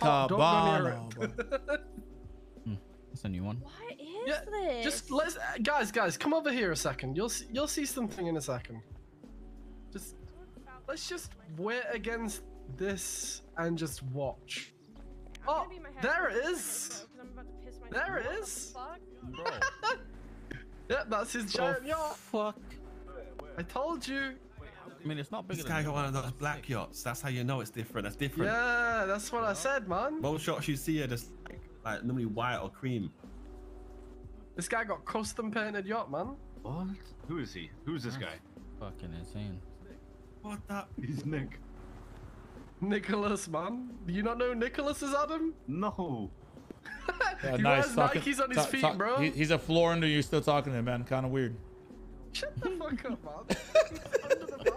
top. Don't go near Cabana, it. That's a new one. What is Yeah, this? Just let's uh, guys, guys, come over here a second. You'll see, you'll see something in a second. Just let's just wait against this and just watch. Oh, there it is. There it is. Yeah, that's his giant yacht. Fuck. I told you. I mean, it's not bigger This guy got one of those black yachts. That's how you know it's different. That's different. Yeah, that's what I said, man. Most shots you see are just like, like normally white or cream. This guy got custom painted yacht, man. What? Who is he? Who's this guy? fucking insane. What that? He's Nick. Nicholas, man. Do you not know Nicholas is Adam? No. Yeah, he nice. wears talking- Nikes on his ta- feet, ta- bro. he- he's a floor under you still talking to him, man. Kind of weird. Shut the fuck up, man.